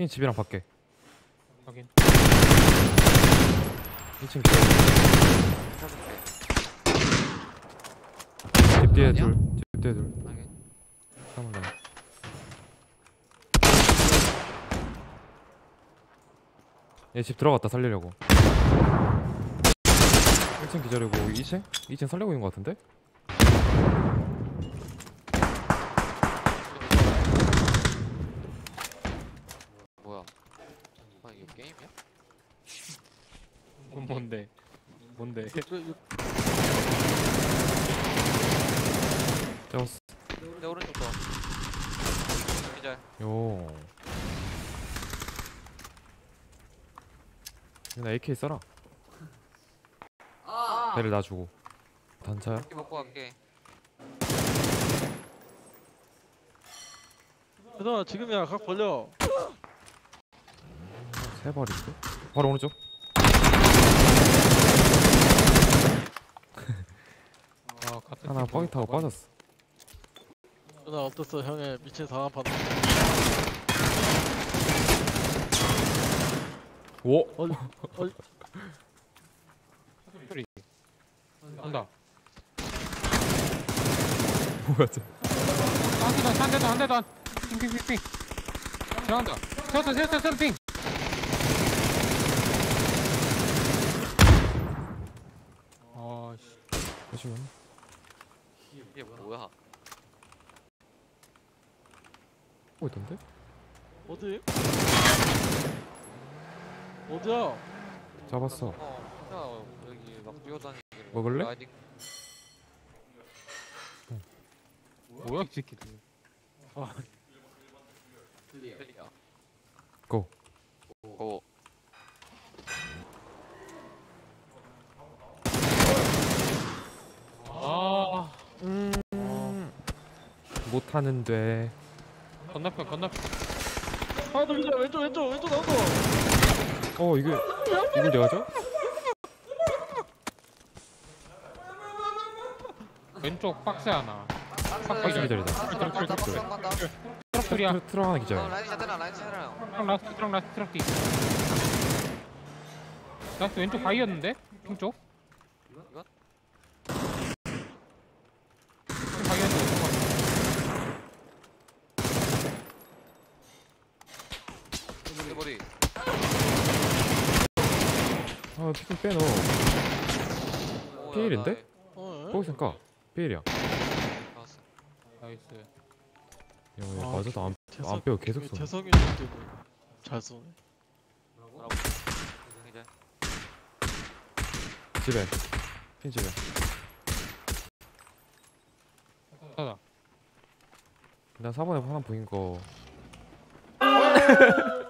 핑 집이랑 밖에 확인 1층 기절 집 뒤에 아니야? 둘 집 뒤에 둘 확인. 잠깐만 얘집 들어갔다 살리려고 1층 기절이고 2층? 2층 살리고 있는 거 같은데? 뭐야? 아 이거 게임이야? 그건 뭔데 뭔데 잡았어 내 오른쪽 거. 기절. 요. 나 AK 써라. 배를 놔주고. 단차야? 이렇게 먹고 갈게. 얘들아 지금이야 각 벌려 세 발인데? 바로 오른쪽. 아 같은 하나 팀 뻥이 타고 보고 빠졌어. 누나 어땠어 형의 미친 상한판 오. 소리 온다 뭐야 쟤? 한 대도 한 대도 한한 핑핑핑핑 들어간다 세웠어 세웠어 세웠어 핑 아씨 잠시만. 이게 뭐야? 뭐 있던데? 어디? 어디야? 잡았어. 어, 혼자 여기 막 뛰어다니는. 먹을래? 라이딩. 뭐야 이 새끼들 클리어. 고. 고. 아 못 하는데. 건너편 건너편 더 기자 왼쪽 왼쪽 왼쪽 나온다 어 이게 이걸 내가 줘? 왼쪽 박스 하나 박스 기다리다. 아. 트럭 소리야 트럭 트럭 하나 어, 기절. 라인 샷대나 라인 샷대나. 트럭 라스트 트럭 라스트 트럭 뒤 라스트 왼쪽 바위였는데? 핑쪽? 이건? 바위였는데 왼쪽 바위. 내 머리. 아 피좀 야, 피일인데? 있으니까 필이야. 나왔어. 나이스 야, 야 아, 맞아도 안, 재석- 안 빼고 계속 쏘네. 재석이 때문에 잘 쏘네 뭐라고? 집에. 핀 집에. 하다 난 4번에 하나 보인 거.